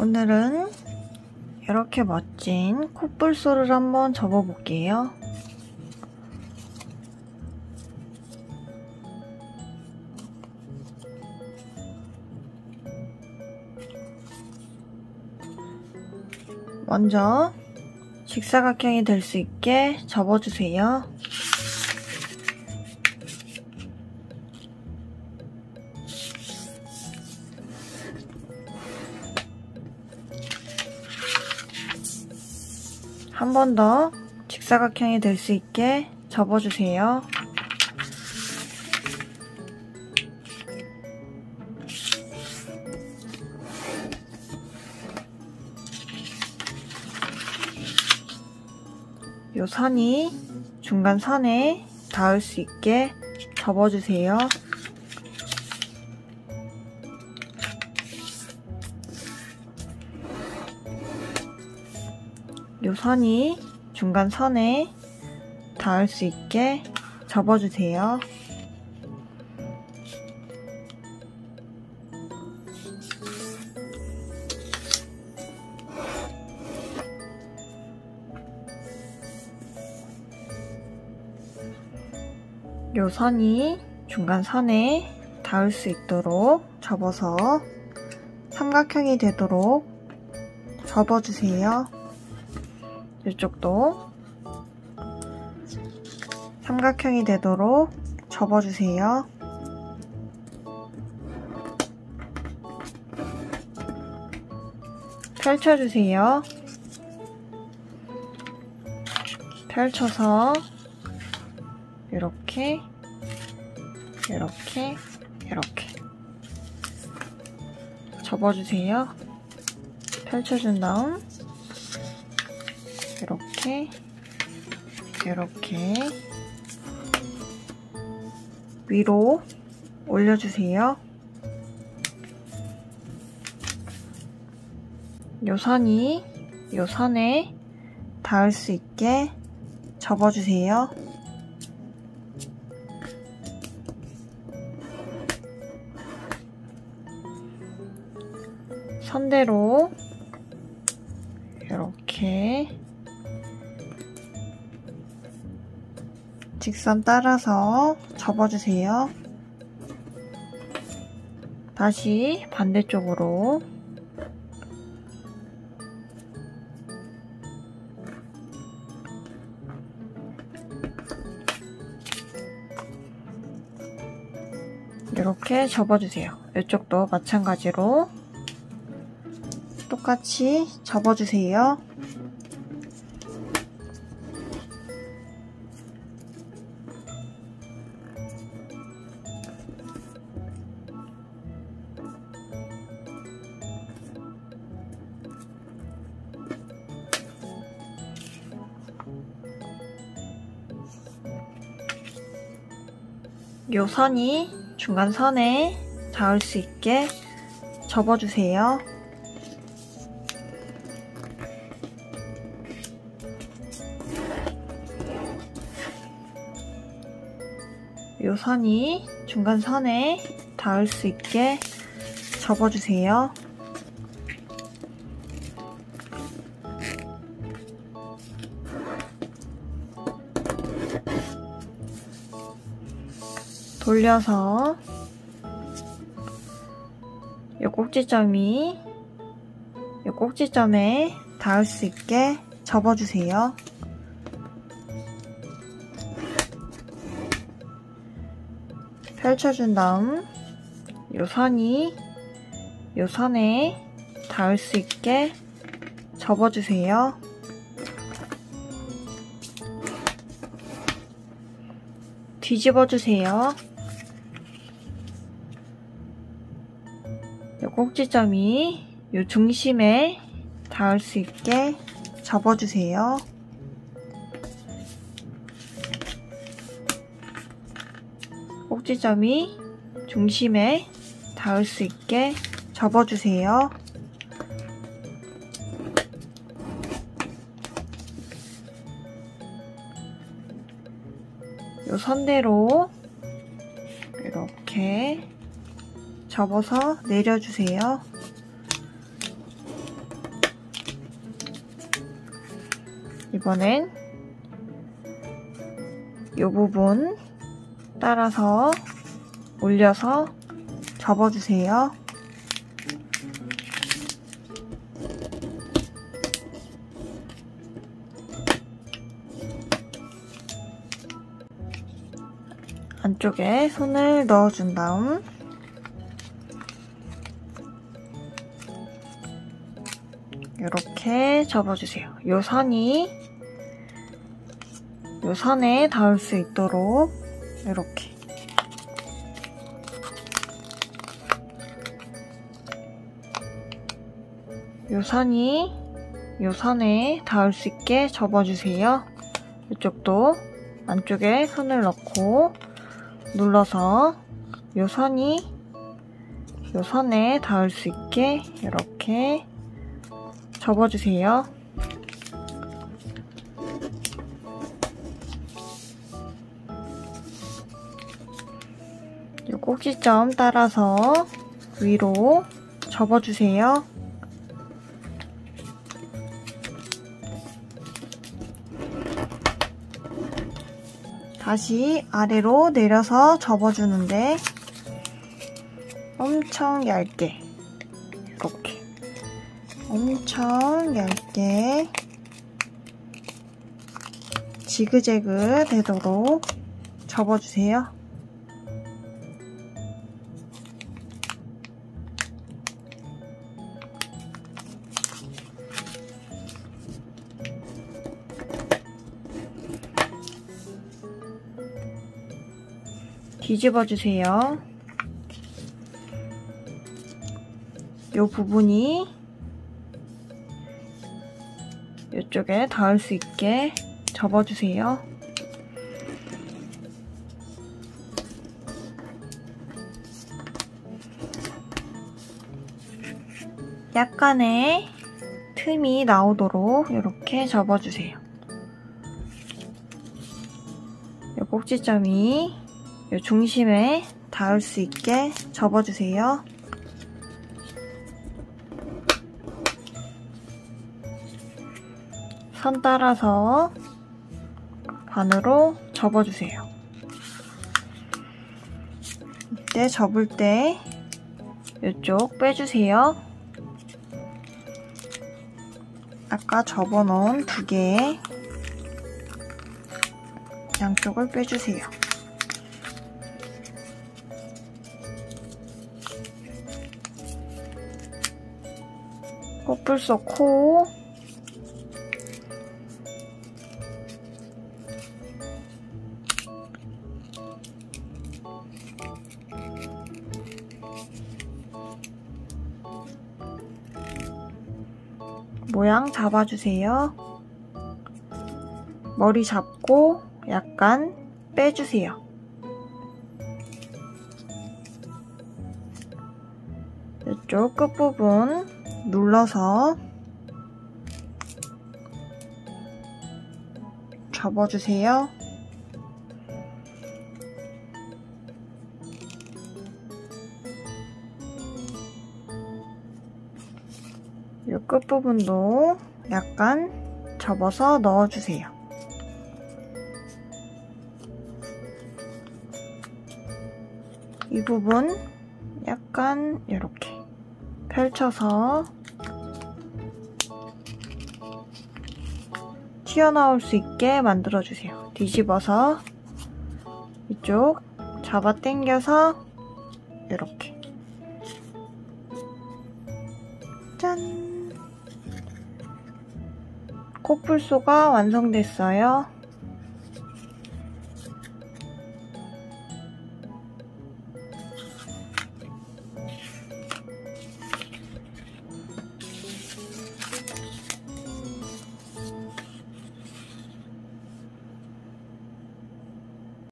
오늘은 이렇게 멋진 콧불소를 한번 접어볼게요. 먼저 직사각형이 될 수 있게 접어주세요. 번 더 직사각형이 될 수 있게 접어주세요. 요 선이 중간 선에 닿을 수 있게 접어주세요. 요 선이 중간 선에 닿을 수 있게 접어주세요. 요 선이 중간 선에 닿을 수 있도록 접어서 삼각형이 되도록 접어주세요. 이쪽도 삼각형이 되도록 접어주세요. 펼쳐주세요. 펼쳐서 이렇게 이렇게 이렇게 접어주세요. 펼쳐준 다음 이렇게 이렇게 위로 올려주세요. 요 선이 요 선에 닿을 수 있게 접어주세요. 선대로 이렇게 직선 따라서 접어주세요. 다시 반대쪽으로 이렇게 접어주세요. 이쪽도 마찬가지로 똑같이 접어주세요. 요 선이 중간 선에 닿을 수 있게 접어주세요. 요 선이 중간 선에 닿을 수 있게 접어주세요. 돌려서 이 꼭지점이 이 꼭지점에 닿을 수 있게 접어주세요. 펼쳐준 다음 이 선이 이 선에 닿을 수 있게 접어주세요. 뒤집어 주세요. 꼭지점이 이 중심에 닿을 수 있게 접어주세요. 꼭지점이 중심에 닿을 수 있게 접어주세요. 요 선대로 이렇게 접어서 내려주세요. 이번엔 이 부분 따라서 올려서 접어주세요. 안쪽에 손을 넣어준 다음 이렇게 접어주세요. 요 선이 요 선에 닿을 수 있도록 이렇게 요 선이 요 선에 닿을 수 있게 접어주세요. 이쪽도 안쪽에 손을 넣고 눌러서 요 선이 요 선에 닿을 수 있게 이렇게 접어주세요. 요 꼭지점 따라서 위로 접어주세요. 다시 아래로 내려서 접어주는데 엄청 얇게 엄청 얇게 지그재그 되도록 접어주세요. 뒤집어 주세요. 이 부분이 이쪽에 닿을 수 있게 접어주세요. 약간의 틈이 나오도록 이렇게 접어주세요. 이 꼭지점이 이 중심에 닿을 수 있게 접어주세요. 선 따라서 반으로 접어주세요. 이때 접을 때 이쪽 빼주세요. 아까 접어놓은 두 개 양쪽을 빼주세요. 코뿔소 코 모양 잡아주세요. 머리 잡고 약간 빼주세요. 이쪽 끝부분 눌러서 접어주세요. 이 끝부분도 약간 접어서 넣어주세요. 이 부분 약간 이렇게 펼쳐서 튀어나올 수 있게 만들어주세요. 뒤집어서 이쪽 잡아 당겨서 이렇게 코뿔소가 완성됐어요.